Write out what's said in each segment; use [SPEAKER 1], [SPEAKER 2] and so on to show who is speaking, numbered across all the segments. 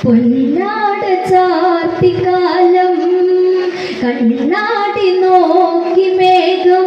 [SPEAKER 1] പൊന്നാട് ചാർത്തിക്കാലം കണ്ണാടി നോക്കി മേഘം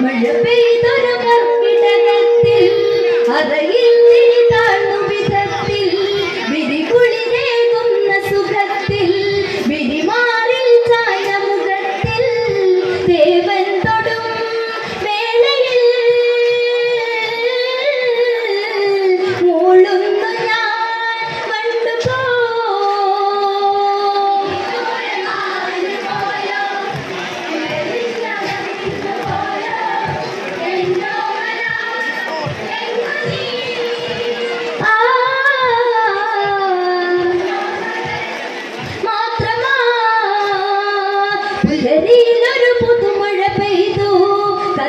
[SPEAKER 1] മഴ പെയ്തൊരു കർക്കിടകത്തിൽ അറയിൽ തിരി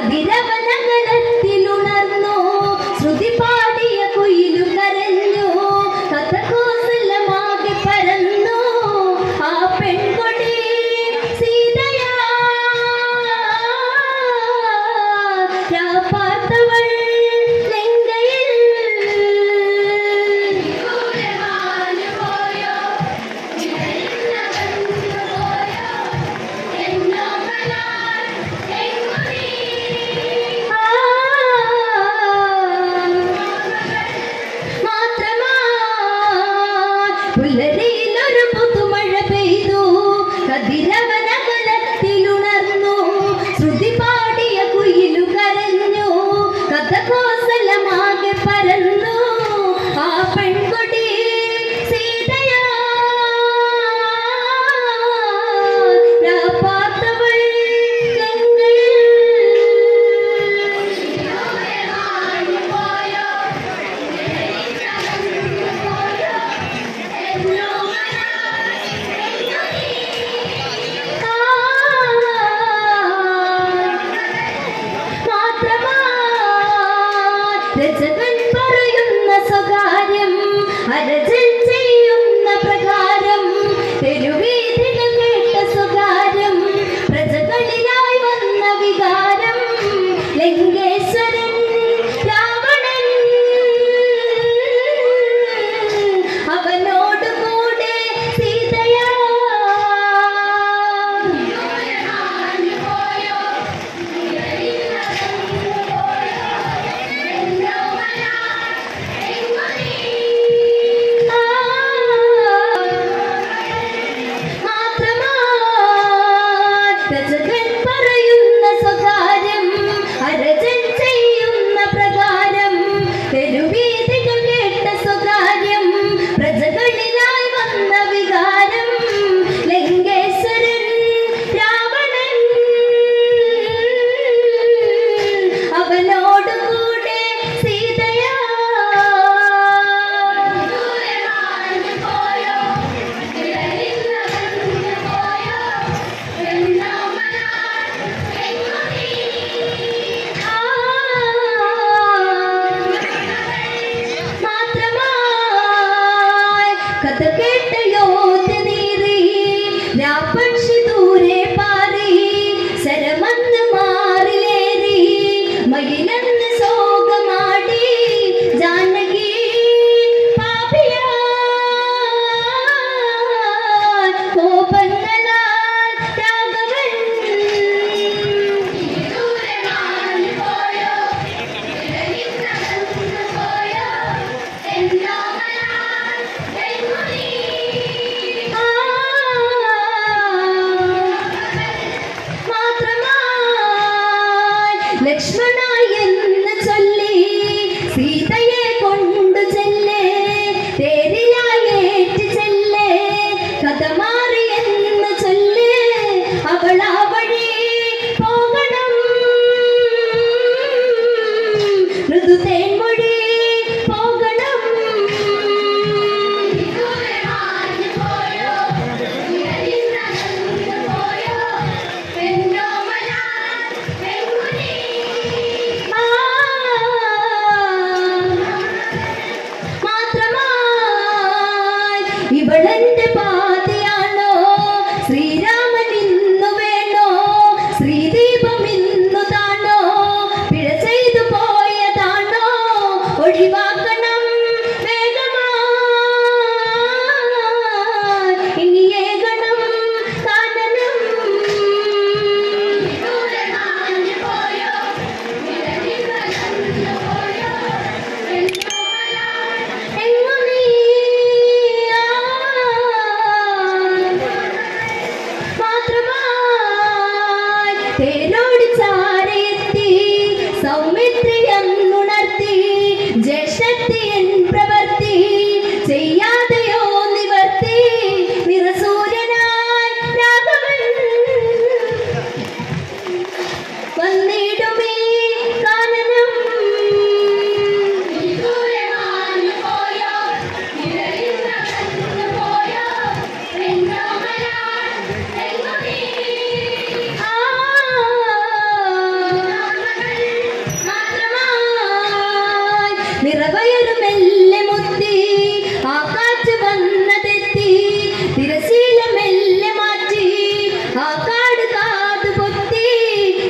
[SPEAKER 1] We Dinner. കഥ കേട്ട യോജനീ രാപ്പക്ഷി Geometry.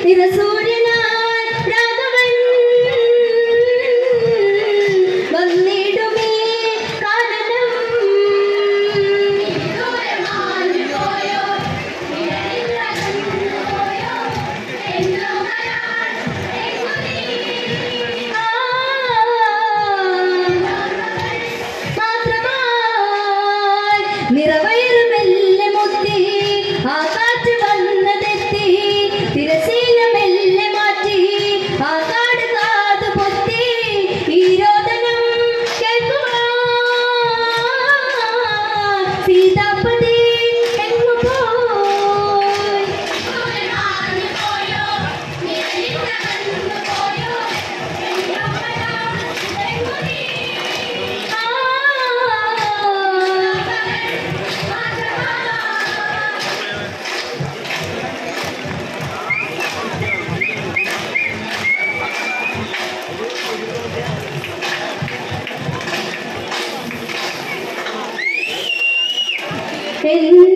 [SPEAKER 1] 你的初恋 feliz.